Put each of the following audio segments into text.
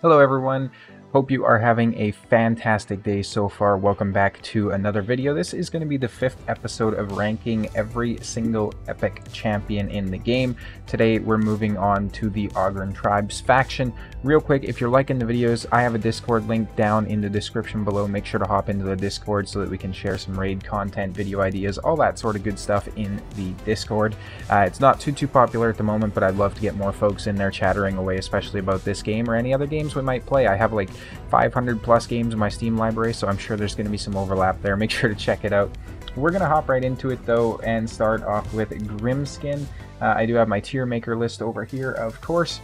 Hello everyone, Hope you are having a fantastic day so far. Welcome back to another video. This is going to be the fifth episode of ranking every single epic champion in the game. Today we're moving on to the Ogryn Tribes faction. Real quick, if you're liking the videos, I have a Discord link down in the description below. Make sure to hop into the Discord so that we can share some raid content, video ideas, all that sort of good stuff in the Discord. Uh, it's not too, too popular at the moment, but I'd love to get more folks in there chattering away, especially about this game or any other games we might play. I have like 500 plus games in my Steam library, so I'm sure there's going to be some overlap there. Make sure to check it out. We're going to hop right into it though and start off with Grimskin. Uh, I do have my tier maker list over here, of course.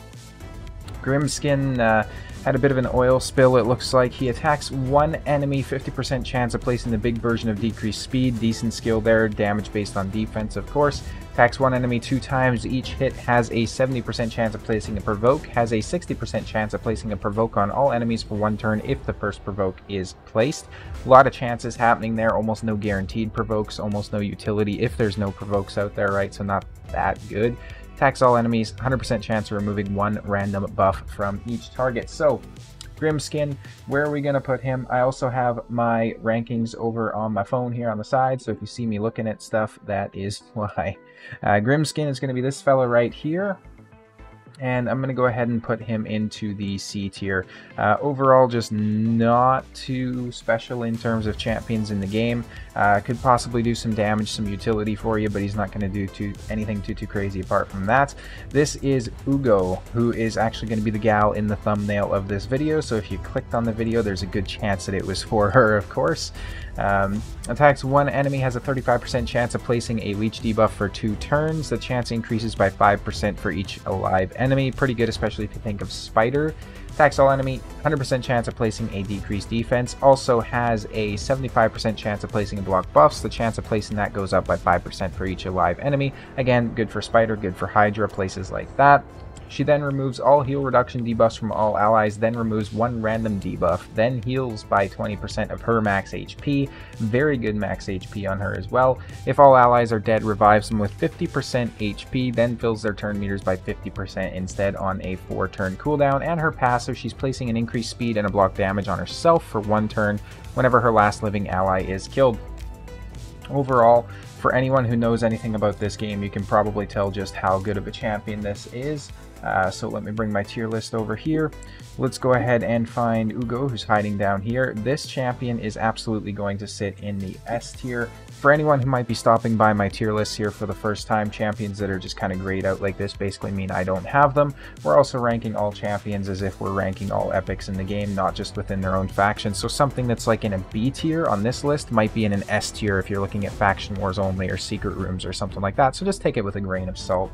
Grimskin uh, had a bit of an oil spill, it looks like. He attacks one enemy, 50% chance of placing the big version of decreased speed. Decent skill there, damage based on defense, of course. Attacks one enemy two times. Each hit has a 70% chance of placing a provoke, has a 60% chance of placing a provoke on all enemies for one turn if the first provoke is placed. A lot of chances happening there, almost no guaranteed provokes, almost no utility if there's no provokes out there, right? So not that good. Attacks all enemies, 100% chance of removing one random buff from each target. So Grimskin, where are we going to put him? I also have my rankings over on my phone here on the side, so if you see me looking at stuff, that is why. Uh, Grimskin is going to be this fella right here and I'm going to go ahead and put him into the C tier. Uh, overall, just not too special in terms of champions in the game. Uh, could possibly do some damage, some utility for you, but he's not going to do too, anything too, too crazy apart from that. This is Uugo, who is actually going to be the gal in the thumbnail of this video, so if you clicked on the video, there's a good chance that it was for her, of course. Um, attacks one enemy has a 35% chance of placing a leech debuff for two turns. The chance increases by 5% for each alive enemy. Pretty good, especially if you think of Spider. Attacks all enemy, 100% chance of placing a decreased defense. Also has a 75% chance of placing a block buffs. The chance of placing that goes up by 5% for each alive enemy. Again, good for Spider, good for Hydra, places like that. She then removes all heal reduction debuffs from all allies, then removes one random debuff, then heals by 20% of her max HP. Very good max HP on her as well. If all allies are dead, revives them with 50% HP, then fills their turn meters by 50% instead on a 4 turn cooldown. And her passive, she's placing an increased speed and a block damage on herself for one turn whenever her last living ally is killed. Overall, for anyone who knows anything about this game, you can probably tell just how good of a champion this is. Uh, so let me bring my tier list over here. Let's go ahead and find Uugo, who's hiding down here. This champion is absolutely going to sit in the S tier. For anyone who might be stopping by my tier list here for the first time, champions that are just kind of grayed out like this basically mean I don't have them. We're also ranking all champions as if we're ranking all epics in the game, not just within their own faction. So something that's like in a B tier on this list might be in an S tier if you're looking at faction wars only or secret rooms or something like that. So just take it with a grain of salt.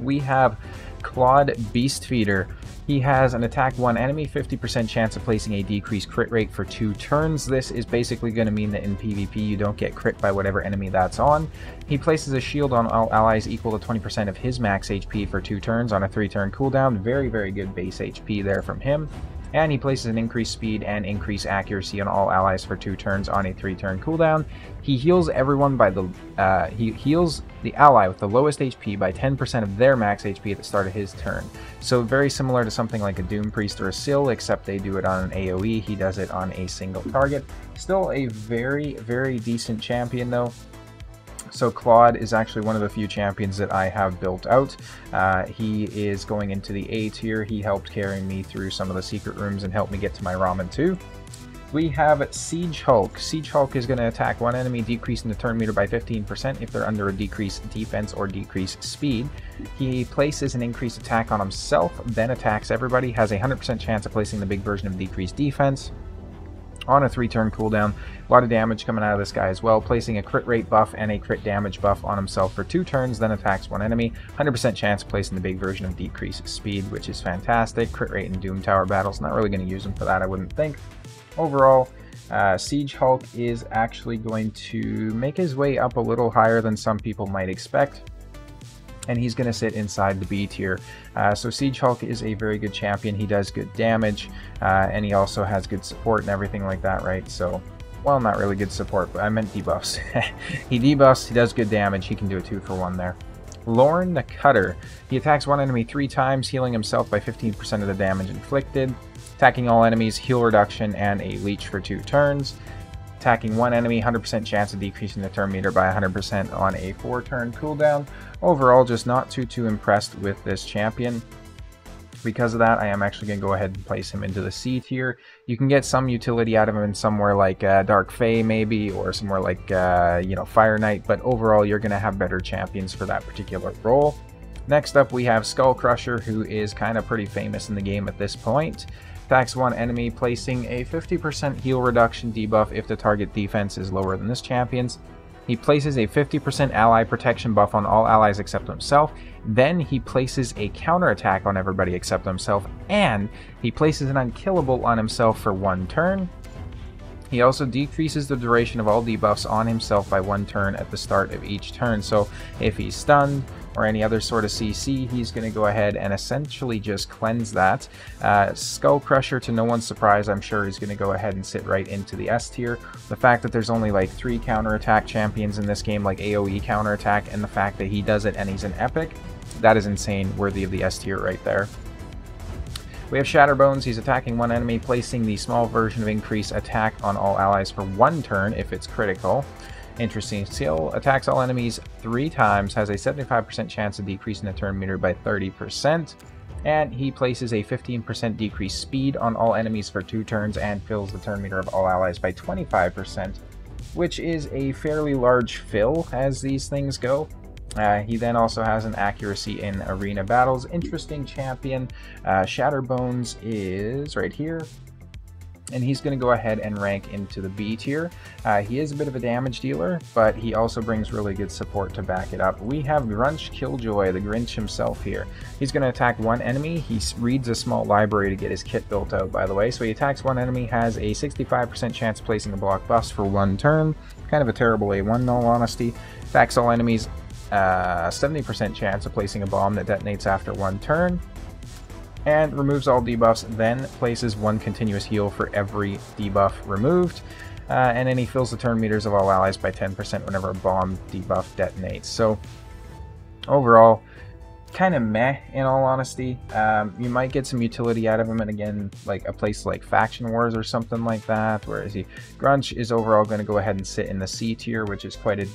We have Klodd Beastfeeder. He has an attack one enemy, 50% chance of placing a decreased crit rate for two turns. This is basically going to mean that in PvP you don't get crit by whatever enemy that's on. He places a shield on all allies equal to 20% of his max HP for two turns on a three turn cooldown. Very, very good base HP there from him and he places an increased speed and increased accuracy on all allies for two turns on a three turn cooldown. He heals everyone by the uh, he heals the ally with the lowest HP by 10% of their max HP at the start of his turn. So very similar to something like a Doom Priest or a Sill, except they do it on an AoE. He does it on a single target. Still a very very decent champion though. So Klodd is actually one of the few champions that I have built out. Uh, he is going into the A tier. He helped carry me through some of the secret rooms and helped me get to my Ramantu. We have Siege Hulk. Siege Hulk is going to attack one enemy, decreasing the turn meter by 15% if they're under a decreased defense or decreased speed. He places an increased attack on himself, then attacks everybody, has a 100% chance of placing the big version of decreased defense on a three turn cooldown. A lot of damage coming out of this guy as well, placing a crit rate buff and a crit damage buff on himself for two turns, then attacks one enemy. 100% chance of placing the big version of Decrease speed, which is fantastic. Crit rate in Doom Tower battles, not really going to use him for that, I wouldn't think. Overall, uh, Siege Hulk is actually going to make his way up a little higher than some people might expect and he's going to sit inside the B tier. Uh, so Siege Hulk is a very good champion. He does good damage, uh, and he also has good support and everything like that, right? So, well, not really good support, but I meant debuffs. he debuffs, he does good damage, he can do a 2 for 1 there. Lorn the Cutter. He attacks one enemy three times, healing himself by 15% of the damage inflicted. Attacking all enemies, heal reduction, and a leech for two turns. Attacking one enemy, 100% chance of decreasing the turn meter by 100% on a 4-turn cooldown. Overall, just not too too impressed with this champion. Because of that, I am actually going to go ahead and place him into the C tier. You can get some utility out of him in somewhere like uh, Dark Fae, maybe, or somewhere like, uh, you know, Fire Knight, but overall, you're going to have better champions for that particular role. Next up, we have Skull Crusher, who is kind of pretty famous in the game at this point. Attacks one enemy, placing a 50% heal reduction debuff if the target defense is lower than this champion's. He places a 50% ally protection buff on all allies except himself. Then he places a counterattack on everybody except himself. And he places an unkillable on himself for one turn. He also decreases the duration of all debuffs on himself by one turn at the start of each turn. So if he's stunned, or any other sort of CC, he's going to go ahead and essentially just cleanse that. Uh, Skull Crusher, to no one's surprise, I'm sure is going to go ahead and sit right into the S tier. The fact that there's only like three counterattack champions in this game, like AoE counterattack, and the fact that he does it and he's an epic, that is insane, worthy of the S tier right there. We have Shatterbones. He's attacking one enemy, placing the small version of increase attack on all allies for one turn if it's critical. Interesting skill. Attacks all enemies three times, has a 75% chance of decreasing the turn meter by 30%. And he places a 15% decreased speed on all enemies for two turns and fills the turn meter of all allies by 25%, which is a fairly large fill as these things go. Uh, he then also has an accuracy in arena battles. Interesting champion. Uh, Shatterbones is right here and he's going to go ahead and rank into the B tier. Uh, he is a bit of a damage dealer, but he also brings really good support to back it up. We have Grunch Killjoy, the Grinch himself here. He's going to attack one enemy. He reads a small library to get his kit built out, by the way. So he attacks one enemy, has a 65% chance of placing a block bust for one turn. Kind of a terrible A1 in all honesty. Attacks all enemies, 70% uh, chance of placing a bomb that detonates after one turn and removes all debuffs, then places one continuous heal for every debuff removed. Uh, and then he fills the turn meters of all allies by 10% whenever a bomb debuff detonates. So overall, kind of meh in all honesty. Um, you might get some utility out of him, and again, like a place like Faction Wars or something like that. Whereas he Grunch is overall going to go ahead and sit in the C tier, which is quite a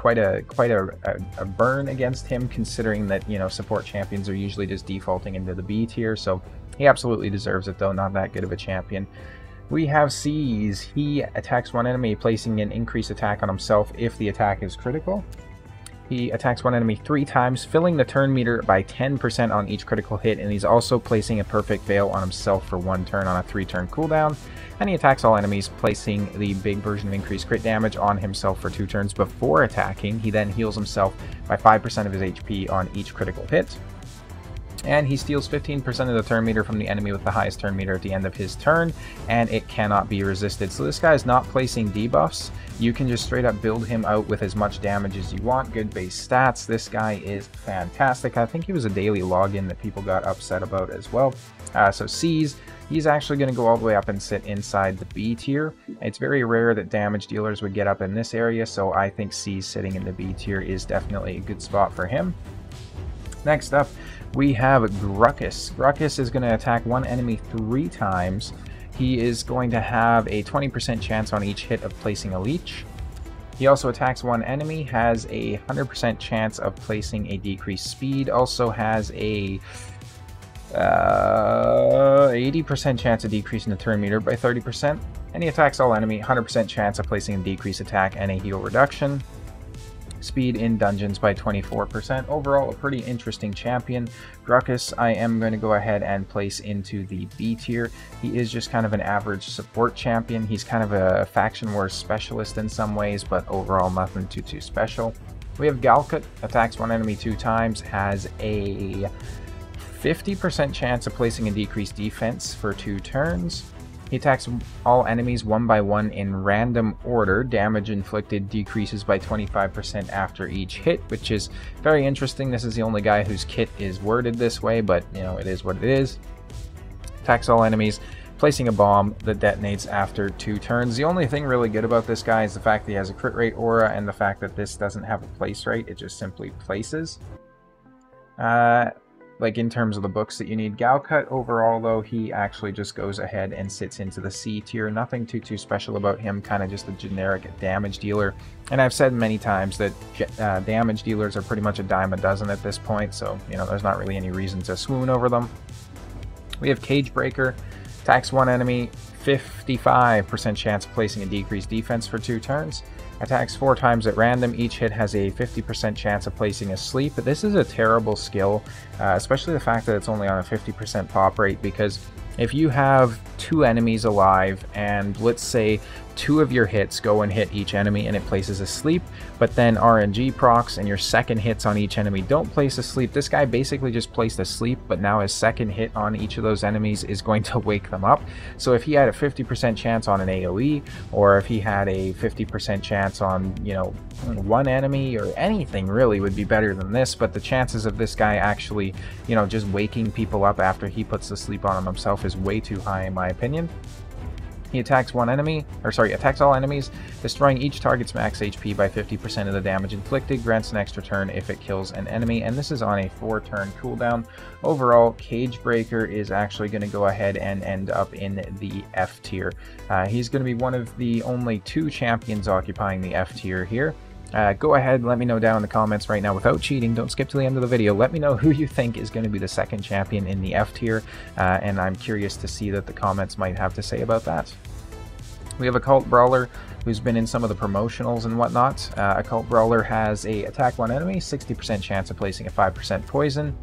quite a quite a, a, a, burn against him, considering that you know support champions are usually just defaulting into the B tier. So he absolutely deserves it, though not that good of a champion. We have Seize. He attacks one enemy, placing an increased attack on himself if the attack is critical. He attacks one enemy three times, filling the turn meter by 10% on each critical hit, and he's also placing a perfect veil on himself for one turn on a three turn cooldown. And he attacks all enemies, placing the big version of increased crit damage on himself for two turns before attacking. He then heals himself by 5% of his HP on each critical hit and he steals 15% of the turn meter from the enemy with the highest turn meter at the end of his turn, and it cannot be resisted. So this guy is not placing debuffs. You can just straight up build him out with as much damage as you want. Good base stats. This guy is fantastic. I think he was a daily login that people got upset about as well. Uh, so C's, he's actually going to go all the way up and sit inside the B tier. It's very rare that damage dealers would get up in this area, so I think Seize sitting in the B tier is definitely a good spot for him. Next up, we have Gruckus. Gruckus is going to attack one enemy three times. He is going to have a 20% chance on each hit of placing a leech. He also attacks one enemy, has a 100% chance of placing a decreased speed, also has a 80% uh, chance of decreasing the turn meter by 30%, and he attacks all enemy, 100% chance of placing a decreased attack and a heal reduction speed in dungeons by 24%. Overall, a pretty interesting champion. Gruckus, I am going to go ahead and place into the B tier. He is just kind of an average support champion. He's kind of a faction wars specialist in some ways, but overall nothing too too special. We have Galkut, attacks one enemy two times, has a 50% chance of placing a decreased defense for two turns. He attacks all enemies one by one in random order. Damage inflicted decreases by 25% after each hit, which is very interesting. This is the only guy whose kit is worded this way, but you know, it is what it is. Attacks all enemies, placing a bomb that detonates after two turns. The only thing really good about this guy is the fact that he has a crit rate aura and the fact that this doesn't have a place rate, it just simply places. Uh, like in terms of the books that you need. Galkut overall though, he actually just goes ahead and sits into the C tier. Nothing too too special about him, kind of just a generic damage dealer. And I've said many times that uh, damage dealers are pretty much a dime a dozen at this point, so you know there's not really any reason to swoon over them. We have Cage Breaker, attacks one enemy, 55% chance of placing a decreased defense for two turns. Attacks four times at random. Each hit has a 50% chance of placing a sleep. This is a terrible skill, uh, especially the fact that it's only on a 50% pop rate because if you have two enemies alive and let's say two of your hits go and hit each enemy and it places a sleep, but then RNG procs and your second hits on each enemy don't place a sleep. This guy basically just placed a sleep, but now his second hit on each of those enemies is going to wake them up. So if he had a 50% chance on an AoE, or if he had a 50% chance on, you know, one enemy or anything really would be better than this, but the chances of this guy actually, you know, just waking people up after he puts the sleep on him himself is way too high in my opinion. He attacks one enemy, or sorry, attacks all enemies, destroying each target's max HP by 50% of the damage inflicted, grants an extra turn if it kills an enemy, and this is on a 4-turn cooldown. Overall, Cage Breaker is actually going to go ahead and end up in the F tier. Uh, he's going to be one of the only two champions occupying the F tier here. Uh, go ahead let me know down in the comments right now without cheating. Don't skip to the end of the video. Let me know who you think is going to be the second champion in the F tier, uh, and I'm curious to see that the comments might have to say about that. We have Occult Brawler who's been in some of the promotionals and whatnot. Uh, cult Brawler has a attack one enemy, 60% chance of placing a 5% poison.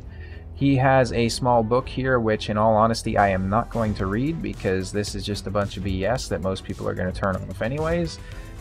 He has a small book here, which in all honesty I am not going to read because this is just a bunch of BS that most people are going to turn off anyways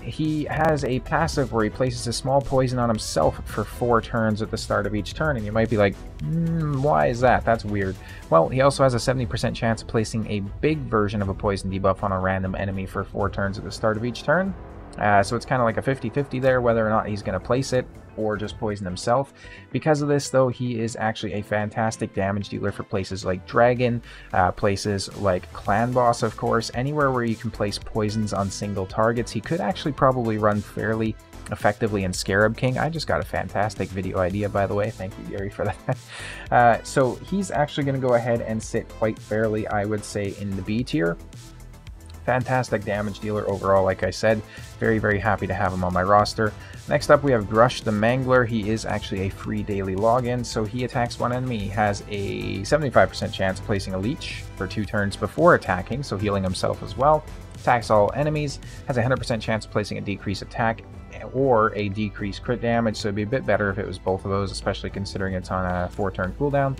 he has a passive where he places a small poison on himself for four turns at the start of each turn, and you might be like, mm, why is that? That's weird. Well, he also has a 70% chance of placing a big version of a poison debuff on a random enemy for four turns at the start of each turn. Uh, so it's kind of like a 50-50 there, whether or not he's going to place it or just poison himself. Because of this, though, he is actually a fantastic damage dealer for places like Dragon, uh, places like Clan Boss, of course, anywhere where you can place poisons on single targets. He could actually probably run fairly effectively in Scarab King. I just got a fantastic video idea, by the way. Thank you, Gary, for that. Uh, so he's actually going to go ahead and sit quite fairly, I would say, in the B tier fantastic damage dealer overall, like I said. Very, very happy to have him on my roster. Next up, we have Grush the Mangler. He is actually a free daily login, so he attacks one enemy. He has a 75% chance of placing a leech for two turns before attacking, so healing himself as well. Attacks all enemies, has a 100% chance of placing a decreased attack or a decreased crit damage, so it'd be a bit better if it was both of those, especially considering it's on a 4-turn cooldown.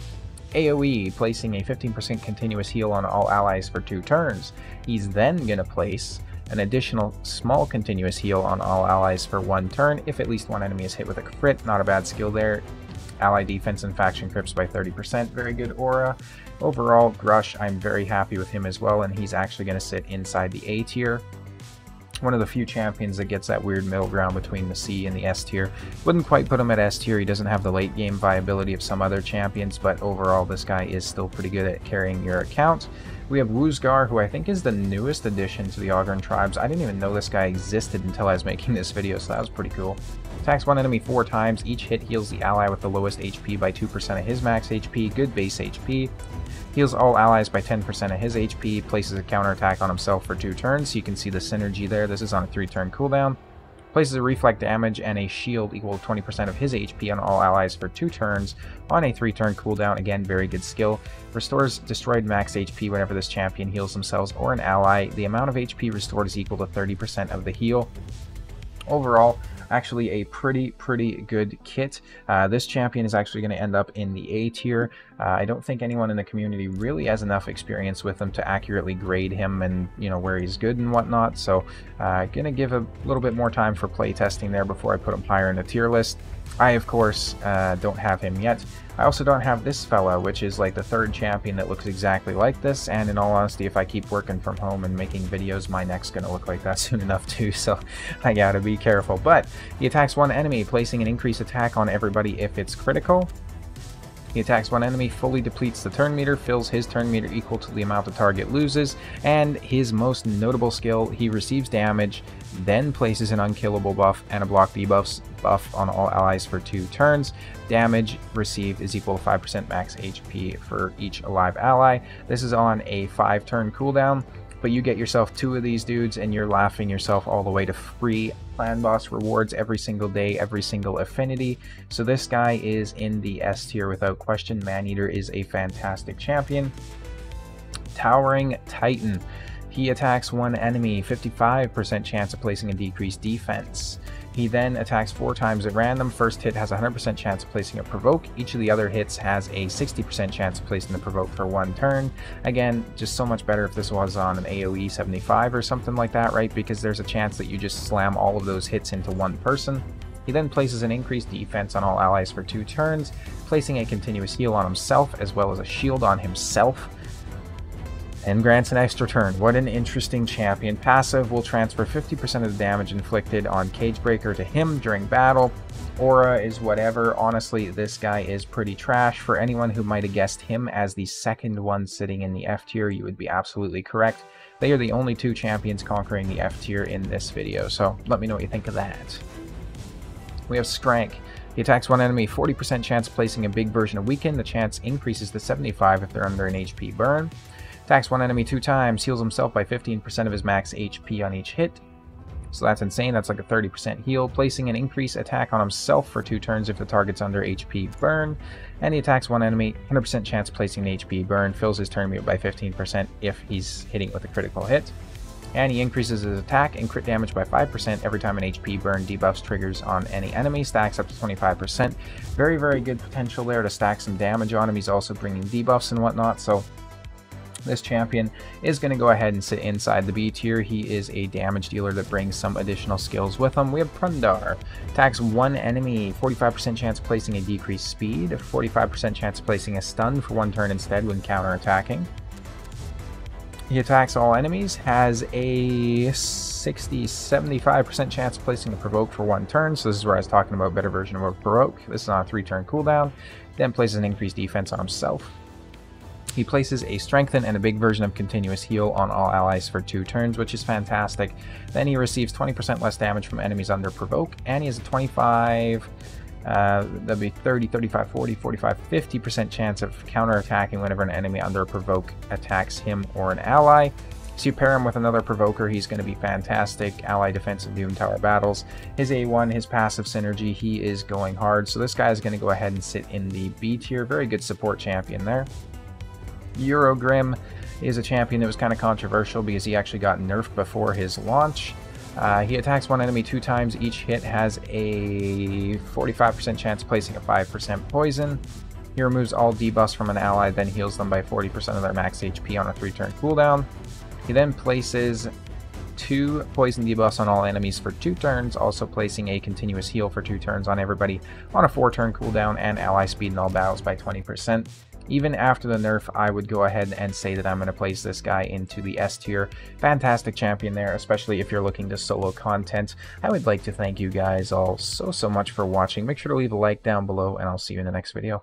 AoE, placing a 15% continuous heal on all allies for two turns. He's then going to place an additional small continuous heal on all allies for one turn if at least one enemy is hit with a crit. Not a bad skill there. Ally defense and faction crypts by 30%. Very good aura. Overall, Grush, I'm very happy with him as well, and he's actually going to sit inside the A tier one of the few champions that gets that weird middle ground between the C and the S tier. Wouldn't quite put him at S tier, he doesn't have the late game viability of some other champions, but overall this guy is still pretty good at carrying your account. We have Wuzgar, who I think is the newest addition to the Ogryn tribes. I didn't even know this guy existed until I was making this video, so that was pretty cool. Attacks one enemy four times, each hit heals the ally with the lowest HP by 2% of his max HP, good base HP. Heals all allies by 10% of his HP, places a counterattack on himself for 2 turns, you can see the synergy there. This is on a 3 turn cooldown. Places a reflect damage and a shield equal to 20% of his HP on all allies for 2 turns on a 3 turn cooldown. Again, very good skill. Restores destroyed max HP whenever this champion heals themselves or an ally. The amount of HP restored is equal to 30% of the heal. Overall, actually a pretty, pretty good kit. Uh, this champion is actually going to end up in the A tier. Uh, I don't think anyone in the community really has enough experience with him to accurately grade him and, you know, where he's good and whatnot. So, uh, going to give a little bit more time for play testing there before I put him higher in the tier list. I, of course, uh, don't have him yet. I also don't have this fella, which is like the third champion that looks exactly like this, and in all honesty, if I keep working from home and making videos, my neck's gonna look like that soon enough too, so I gotta be careful. But he attacks one enemy, placing an increased attack on everybody if it's critical. He attacks one enemy, fully depletes the turn meter, fills his turn meter equal to the amount the target loses, and his most notable skill, he receives damage, then places an unkillable buff and a block debuffs buff on all allies for two turns. Damage received is equal to 5% max HP for each alive ally. This is on a 5 turn cooldown, but you get yourself two of these dudes and you're laughing yourself all the way to free clan boss rewards every single day, every single affinity. So this guy is in the S tier without question. Maneater is a fantastic champion. Towering Titan. He attacks one enemy, 55% chance of placing a decreased defense. He then attacks four times at random. First hit has a 100% chance of placing a provoke. Each of the other hits has a 60% chance of placing the provoke for one turn. Again, just so much better if this was on an AoE 75 or something like that, right? Because there's a chance that you just slam all of those hits into one person. He then places an increased defense on all allies for two turns, placing a continuous heal on himself as well as a shield on himself and grants an extra turn. What an interesting champion. Passive will transfer 50% of the damage inflicted on Cagebreaker to him during battle. Aura is whatever. Honestly, this guy is pretty trash. For anyone who might have guessed him as the second one sitting in the F tier, you would be absolutely correct. They are the only two champions conquering the F tier in this video, so let me know what you think of that. We have Skrank. He attacks one enemy, 40% chance placing a big version of Weaken. The chance increases to 75 if they're under an HP burn. Attacks one enemy two times, heals himself by 15% of his max HP on each hit. So that's insane, that's like a 30% heal, placing an increase attack on himself for two turns if the target's under HP burn. And he attacks one enemy, 100% chance placing an HP burn, fills his turn by 15% if he's hitting with a critical hit. And he increases his attack and crit damage by 5% every time an HP burn debuffs triggers on any enemy, stacks up to 25%. Very, very good potential there to stack some damage on him. He's also bringing debuffs and whatnot, so this champion is going to go ahead and sit inside the B tier. He is a damage dealer that brings some additional skills with him. We have Prundar. Attacks one enemy, 45% chance placing a decreased speed, 45% chance of placing a stun for one turn instead when counter-attacking. He attacks all enemies, has a 60-75% chance of placing a provoke for one turn, so this is where I was talking about better version of a provoke. This is on a three turn cooldown, then places an increased defense on himself. He places a Strengthen and a big version of Continuous Heal on all allies for two turns, which is fantastic. Then he receives 20% less damage from enemies under Provoke, and he has a 25... Uh, that'd be 30, 35, 40, 45, 50% chance of counterattacking whenever an enemy under Provoke attacks him or an ally. So you pair him with another Provoker, he's going to be fantastic. Ally Defensive Doom Tower Battles. His A1, his passive synergy, he is going hard. So this guy is going to go ahead and sit in the B tier. Very good support champion there. Urogrim is a champion that was kind of controversial because he actually got nerfed before his launch. Uh, he attacks one enemy two times. Each hit has a 45% chance placing a 5% poison. He removes all debuffs from an ally, then heals them by 40% of their max HP on a 3-turn cooldown. He then places two poison debuffs on all enemies for two turns, also placing a continuous heal for two turns on everybody on a 4-turn cooldown, and ally speed in all battles by 20% even after the nerf, I would go ahead and say that I'm going to place this guy into the S tier. Fantastic champion there, especially if you're looking to solo content. I would like to thank you guys all so, so much for watching. Make sure to leave a like down below, and I'll see you in the next video.